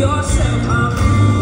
yourself up.